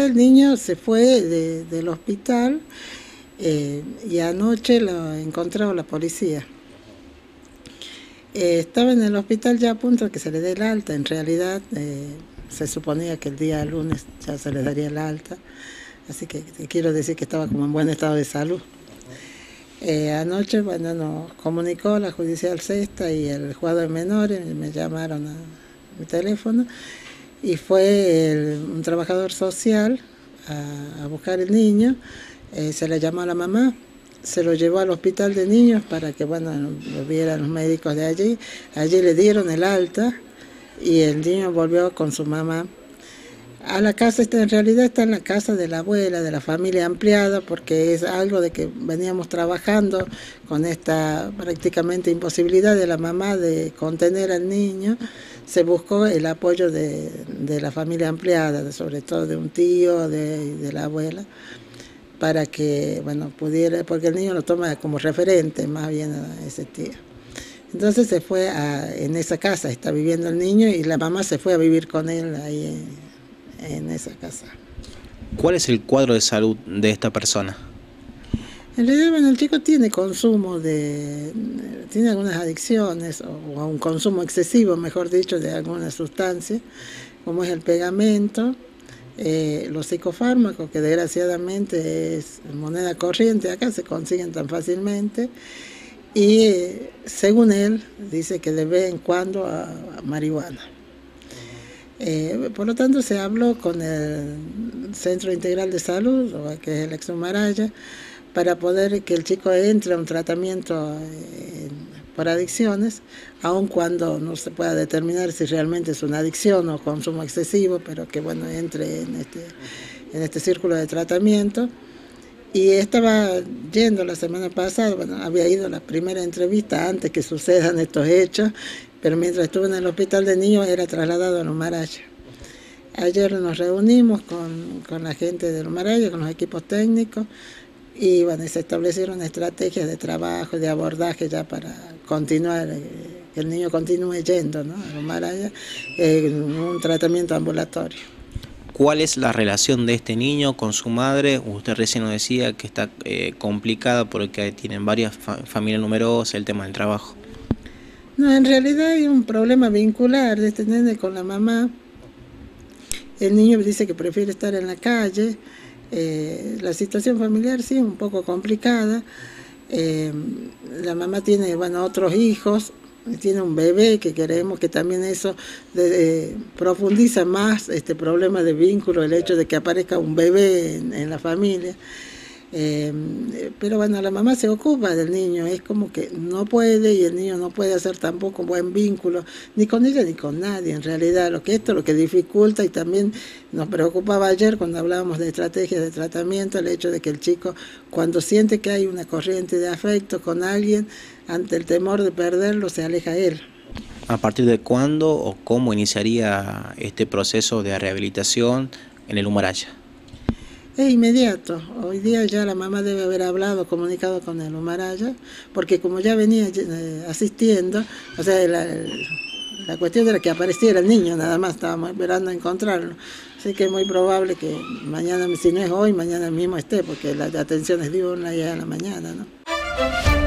El niño se fue del hospital eh, y anoche lo encontró la policía. Eh, estaba en el hospital ya a punto de que se le dé el alta, en realidad eh, se suponía que el día lunes ya se le daría el alta, así que quiero decir que estaba como en buen estado de salud. anoche, bueno, nos comunicó la judicial sexta y el jugador de menores, me llamaron a mi teléfono y fue un trabajador social a, buscar el niño, eh, se le llamó a la mamá, se lo llevó al hospital de niños para que bueno lo vieran los médicos de allí, allí le dieron el alta y el niño volvió con su mamá a la casa, está, en realidad está en la casa de la abuela, de la familia ampliada, porque es algo de que veníamos trabajando con esta prácticamente imposibilidad de la mamá de contener al niño. Se buscó el apoyo de, la familia ampliada, sobre todo de un tío, de, de la abuela, para que, bueno, pudiera, porque el niño lo toma como referente más bien a ese tío. Entonces se fue a, en esa casa, está viviendo el niño y la mamá se fue a vivir con él ahí en esa casa. ¿Cuál es el cuadro de salud de esta persona? En realidad, bueno, el chico tiene consumo de, tiene algunas adicciones o, un consumo excesivo, mejor dicho, de alguna sustancia, como es el pegamento, eh, los psicofármacos, que desgraciadamente es moneda corriente, acá se consiguen tan fácilmente, y eh, según él, dice que de vez en cuando a marihuana. Eh, por lo tanto, se habló con el Centro Integral de Salud, que es el Exumaraya, para poder que el chico entre a un tratamiento eh, por adicciones, aun cuando no se pueda determinar si realmente es una adicción o consumo excesivo, pero que bueno, entre en este, en este círculo de tratamiento. Y estaba yendo la semana pasada, bueno, había ido la primera entrevista antes que sucedan estos hechos, pero mientras estuve en el hospital de niños era trasladado a Lomaraya. Ayer nos reunimos con, la gente de Lomaraya, con los equipos técnicos, y bueno, se establecieron estrategias de trabajo, de abordaje ya para continuar, eh, que el niño continúe yendo ¿no? a Lomaraya en un tratamiento ambulatorio. ¿Cuál es la relación de este niño con su madre? Usted recién nos decía que está eh, complicada porque tienen varias familias numerosas, el tema del trabajo. No, en realidad hay un problema vincular de este nene con la mamá. El niño dice que prefiere estar en la calle. Eh, la situación familiar sí es un poco complicada. Eh, la mamá tiene, bueno, otros hijos, tiene un bebé que queremos que también eso profundiza más este problema de vínculo, el hecho de que aparezca un bebé en, la familia. Em, pero bueno, la mamá se ocupa del niño, es como que no puede y el niño no puede hacer tampoco buen vínculo, ni con ella ni con nadie en realidad. Lo que esto lo que dificulta y también nos preocupaba ayer cuando hablábamos de estrategias de tratamiento, el hecho de que el chico cuando siente que hay una corriente de afecto con alguien, ante el temor de perderlo, se aleja él. ¿A partir de cuándo o cómo iniciaría este proceso de rehabilitación en el Humaraya? Es inmediato. Hoy día ya la mamá debe haber hablado, comunicado con el Humaraya, porque como ya venía eh, asistiendo, o sea, la, cuestión era que apareciera el niño, nada más estábamos esperando encontrarlo. Así que es muy probable que mañana, si no es hoy, mañana mismo esté, porque la, atención es diurna ya a la mañana, ¿no?